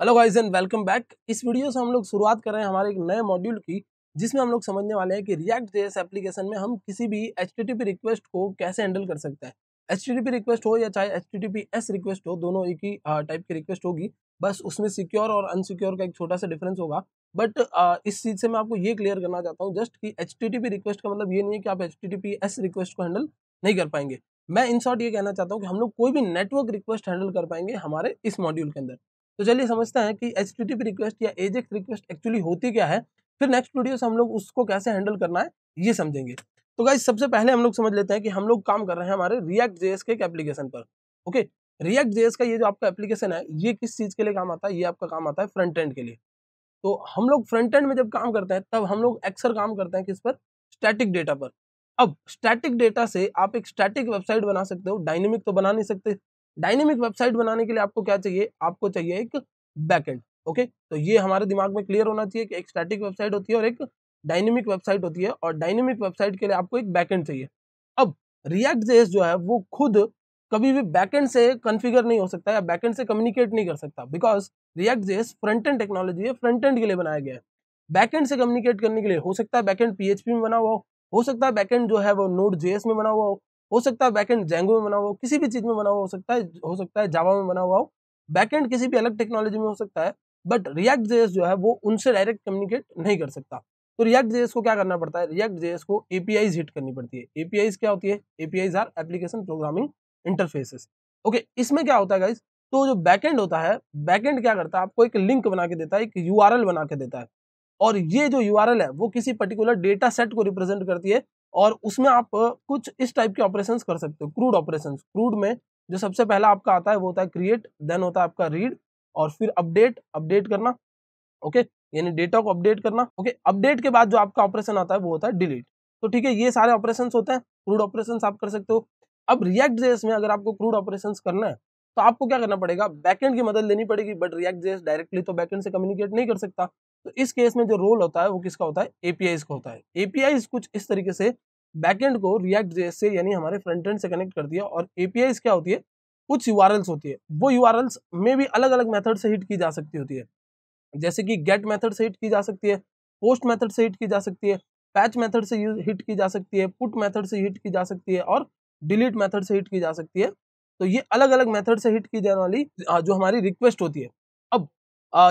Hello guys and welcome back. इस video से हम लोग शुरुआत कर रहे हैं हमारे एक नए मॉड्यूल की, जिसमें हम लोग समझने वाले हैं कि रिएक्ट जेएस एप्लीकेशन में हम किसी भी एचटीटीपी रिक्वेस्ट को कैसे हैंडल कर सकते हैं। एचटीटीपी रिक्वेस्ट हो या चाहे एच रिक्वेस्ट हो, दोनों एक ही टाइप की रिक्वेस्ट होगी। बस उसमें सिक्योर और अनसिक्योर का एक छोटा सा डिफरेंस होगा। बट इस चीज़ से मैं आपको ये क्लियर करना चाहता हूँ जस्ट कि एचटीटीपी रिक्वेस्ट का मतलब ये नहीं है कि आप एच रिक्वेस्ट को हैंडल नहीं कर पाएँगे। मैं इन शॉर्ट ये कहना चाहता हूँ कि हम लोग कोई भी नेटवर्क रिक्वेस्ट हैंडल कर पाएँगे हमारे इस मॉड्यूल के अंदर। तो चलिए समझते हैं कि एच रिक्वेस्ट या एजेक्स रिक्वेस्ट एक्चुअली होती क्या है? फिर नेक्स्ट वीडियो से हम लोग उसको कैसे हैंडल करना है, ये समझेंगे। तो गाइज़ सबसे पहले हम लोग समझ लेते हैं कि हम लोग काम कर रहे हैं हमारे रिएक्ट जेएस के एक एप्लीकेशन पर ओके रिएक्ट जेएस का ये जो आपका एप्लीकेशन है, ये किस चीज़ के लिए काम आता है? ये आपका काम आता है फ्रंट एंड के लिए। तो हम लोग फ्रंट एंड में जब काम करते हैं, तब हम लोग अक्सर काम करते हैं किस पर? स्टैटिक डेटा पर। अब स्टैटिक डेटा से आप एक स्टैटिक वेबसाइट बना सकते हो डायनेमिक तो बना नहीं सकते। डायनेमिक वेबसाइट बनाने के लिए आपको क्या चाहिए? आपको चाहिए एक बैकएंड ओके तो ये हमारे दिमाग में क्लियर होना चाहिए कि एक स्टैटिक वेबसाइट होती है और एक डायनेमिक वेबसाइट होती है और डायनेमिक वेबसाइट के लिए आपको एक बैकएंड चाहिए। अब रिएक्ट जेएस जो है, वो खुद कभी भी बैकेंड से कन्फिगर नहीं हो सकता या बैकेंड से कम्युनिकेट नहीं कर सकता because React JS front end technology है फ्रंट एंड के लिए बनाया गया है। बैकेंड से कम्युनिकेट करने के लिए हो सकता है बैकएंड पीएचपी में बना हुआ हो हो सकता है बैकेंड जो है वो नोड जेएस में बना हुआ हो। हो सकता है बैकएंड जेंगो में बना हुआ हो, किसी भी चीज़ में बना हुआ हो सकता है, हो सकता है जावा में बना हुआ हो। बैकएंड किसी भी अलग टेक्नोलॉजी में हो सकता है बट रिएक्ट जेएस जो है वो उनसे डायरेक्ट कम्युनिकेट नहीं कर सकता। तो रिएक्ट जेएस को क्या करना पड़ता है? रिएक्ट जेएस को एपीआईज हिट करनी पड़ती है। एपीआईज क्या होती है? APIs are application programming interfaces okay इसमें क्या होता है गाइज़ तो जो बैकएंड होता है बैकएंड क्या करता है? आपको एक लिंक बना के देता है, एक यूआरएल बना के देता है। और ये जो यूआरएल है, वो किसी पर्टिकुलर डेटा सेट को रिप्रेजेंट करती है और उसमें आप कुछ इस टाइप के ऑपरेशंस कर सकते हो क्रूड ऑपरेशंस क्रूड में जो सबसे पहला आपका आता है वो होता है क्रिएट देन होता है आपका रीड और फिर अपडेट अपडेट करना ओके यानी डेटा को अपडेट करना ओके अपडेट के बाद जो आपका ऑपरेशन आता है वो होता है डिलीट तो ठीक है, ये सारे ऑपरेशन होते हैं क्रूड ऑपरेशन आप कर सकते हो। अब रिएक्ट जेएस में अगर आपको क्रूड ऑपरेशन करना है तो आपको क्या करना पड़ेगा? बैकेंड की मदद लेनी पड़ेगी बट रिएक्ट जेएस डायरेक्टली तो बैकेंड से कम्युनिकेट नहीं कर सकता। तो इस केस में जो रोल होता है वो किसका होता है? एपीआई का होता है। एपीआई कुछ इस तरीके से बैकएंड को रिएक्ट जेएस से यानी हमारे फ्रंट एंड से कनेक्ट करती है और एपीआई क्या होती है? कुछ यू होती है। वो यू में भी अलग अलग मेथड से हिट की जा सकती होती है। जैसे कि गेट मेथड से हिट की जा सकती है पोस्ट मेथड से हिट की जा सकती है पैच मेथड से हिट की जा सकती है पुट मेथड से हिट की जा सकती है और डिलीट मेथड से हिट की जा सकती है। तो ये अलग अलग मेथड से हिट की जाने वाली जो हमारी रिक्वेस्ट होती है। अब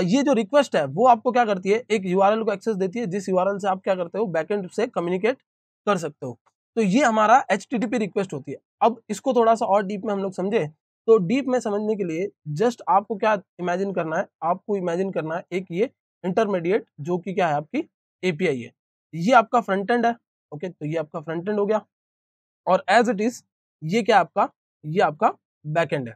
ये जो रिक्वेस्ट है, वो आपको क्या करती है? एक यूआरएल को एक्सेस देती है। जिस यूआरएल से आप क्या करते हो? बैकेंड से कम्युनिकेट कर सकते हो। तो ये हमारा एच रिक्वेस्ट होती है। अब इसको थोड़ा सा और डीप में हम लोग समझे तो डीप में समझने के लिए जस्ट आपको क्या इमेजिन करना है, आपको इमेजिन करना है एक ये इंटरमीडिएट जो कि क्या है आपकी एपीआई है। ये आपका फ्रंट एंड है ओके तो ये आपका फ्रंट एंड हो गया। और एज इट इज़ ये क्या आपका, ये आपका बैक एंड है।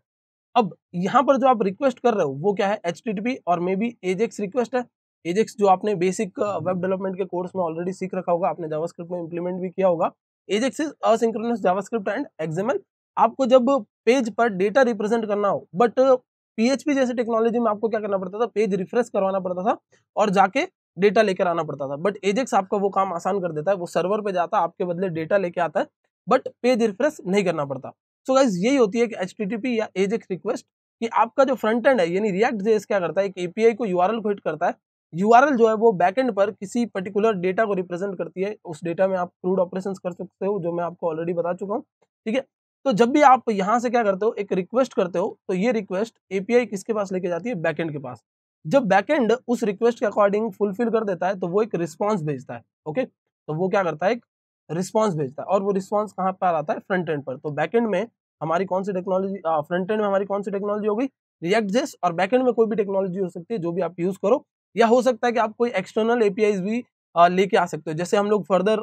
अब यहाँ पर जो आप रिक्वेस्ट कर रहे हो, वो क्या है? एच और मे बी एजेक्स रिक्वेस्ट है। एजेक्स जो आपने बेसिक वेब डेवलपमेंट के कोर्स में ऑलरेडी सीख रखा होगा, आपने जावास्क्रिप्ट में इंप्लीमेंट भी किया होगा। AJAX is asynchronous JavaScript and XML आपको जब पेज पर डेटा रिप्रेजेंट करना हो बट पीएचपी जैसे टेक्नोलॉजी में आपको क्या करना पड़ता था? पेज रिफ्रेश करवाना पड़ता था और जाके डेटा लेकर आना पड़ता था। बट एजेक्स आपका वो काम आसान कर देता है, वो सर्वर पे जाता है, आपके बदले डेटा लेके आता है बट पेज रिफ्रेश नहीं करना पड़ता। सो गाइज़ यही होती है कि एच या एजेक्स रिक्वेस्ट कि आपका जो फ्रंट एंड है, यानी रिएक्ट जेएस क्या करता है? कि एपीआई को यूआरएल को हिट करता है यूआरएल जो है वो बैकएंड पर किसी पर्टिकुलर डेटा को रिप्रेजेंट करती है। उस डेटा में आप क्रूड ऑपरेशन कर सकते हो, जो मैं आपको ऑलरेडी बता चुका हूँ, ठीक है? तो जब भी आप यहाँ से क्या करते हो, एक रिक्वेस्ट करते हो तो ये रिक्वेस्ट एपीआई किसके पास लेके जाती है? बैकएंड के पास। जब बैकएंड उस रिक्वेस्ट के अकॉर्डिंग फुलफिल कर देता है तो वो एक रिस्पॉन्स भेजता है ओके तो वो क्या करता है? एक रिस्पॉन्स भेजता है। और वो रिस्पॉन्स कहाँ पर आता है? फ्रंट एंड पर। तो बैकएंड में हमारी कौन सी टेक्नोलॉजी फ्रंट एंड में हमारी कौन सी टेक्नोलॉजी होगी रिएक्ट जेस और बैकएंड में कोई भी टेक्नोलॉजी हो सकती है, जो भी आप यूज़ करो या हो सकता है कि आप कोई एक्सटर्नल एपीआई भी लेके आ सकते हो। जैसे हम लोग फर्दर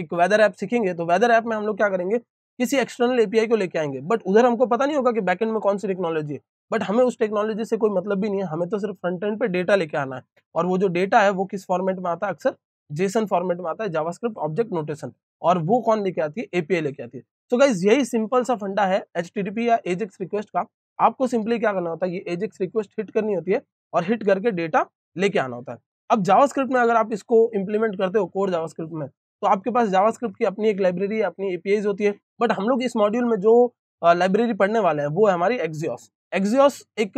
एक वेदर ऐप सीखेंगे तो वेदर ऐप में हम लोग क्या करेंगे? किसी एक्सटर्नल एपीआई को लेके आएँगे। बट उधर हमको पता नहीं होगा कि बैकएंड में कौन सी टेक्नोलॉजी है। बट हमें उस टेक्नोलॉजी से कोई मतलब भी नहीं है। हमें तो सिर्फ़ फ्रंट एंड पे डेटा लेके आना है। और वो जो डेटा है, वो किस फॉर्मेट में आता है? अक्सर जेसन फॉर्मेट में आता है जावास्क्रिप्ट ऑब्जेक्ट नोटेशन और वो कौन लेके आती है? एपीआई लेके आती है। तो गाइज़ यही सिंपल सा फंडा है एच या एजेक्स रिक्वेस्ट का। आपको सिंपली क्या करना होता है? ये एजेक्स रिक्वेस्ट हिट करनी होती है और हिट करके डेटा लेके आना होता है। अब जावास्क्रिप्ट में अगर आप इसको इम्प्लीमेंट करते हो कोर जावास्क्रिप्ट में तो आपके पास जावास्क्रिप्ट की अपनी एक लाइब्रेरी अपनी एपीआईज होती है। बट हम लोग इस मॉड्यूल में जो लाइब्रेरी पढ़ने वाले हैं, वो है हमारी एक्जियोस एक्जियोस एक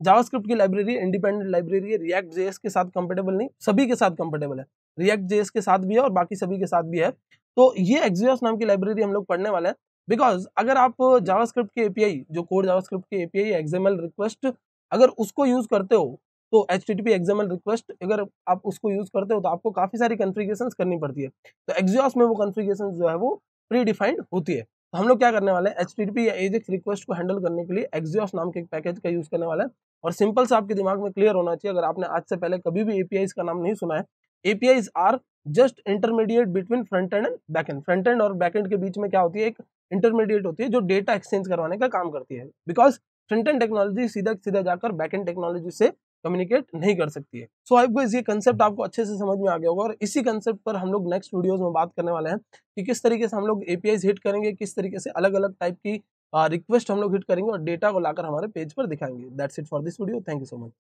जावास्क्रिप्ट की लाइब्रेरी इंडिपेंडेंट लाइब्रेरी है। रिएक्ट जेएस के साथ कंपेटेबल नहीं, सभी के साथ कंपेटेबल है। रिएक्ट जेएस के साथ भी है और बाकी सभी के साथ भी है। तो ये एक्जियोस नाम की लाइब्रेरी हम लोग पढ़ने वाले हैं। बिकॉज़ अगर आप जावास्क्रिप्ट के एपीआई जो कोर जावास्क्रिप्ट के एपीआई एक्सएमएल रिक्वेस्ट अगर उसको यूज़ करते हो तो एच टी रिक्वेस्ट अगर आप उसको यूज़ करते हो तो आपको काफ़ी सारी कन्फिगेशन करनी पड़ती है। तो एक्जियोस में वो कन्फिगेशन जो है वो प्री डिफाइंड होती है। तो हम लोग क्या करने वाले हैं? एच या एजेक्स रिक्वेस्ट को हैंडल करने के लिए एक्जियोस नाम के एक पैकेज का यूज़ करने वाले हैं। और सिंपल से आपके दिमाग में क्लियर होना चाहिए, अगर आपने आज से पहले कभी भी एपीआई का नाम नहीं सुना है। API are just intermediate between front end and back end front end और बैक एंड के बीच में क्या होती है? एक इंटरमीडिएट होती है जो डेटा एक्सचेंज करवाने का काम करती है। बिकॉज़ फ्रंट एंड टेक्नोलॉजी सीधा सीधा जाकर बैक एंड टेक्नोलॉजी से कम्युनिकेट नहीं कर सकती है। सो आई गोज ये कंसेप्ट आपको अच्छे से समझ में आ गया होगा और इसी कंसेप्ट पर हम लोग नेक्स्ट वीडियोस में बात करने वाले हैं कि किस तरीके से हम लोग एपीआई हिट करेंगे, किस तरीके से अलग अलग टाइप की रिक्वेस्ट हम लोग हिट करेंगे और डेटा को लाकर हमारे पेज पर दिखाएँगे। That's it for this video thank you so much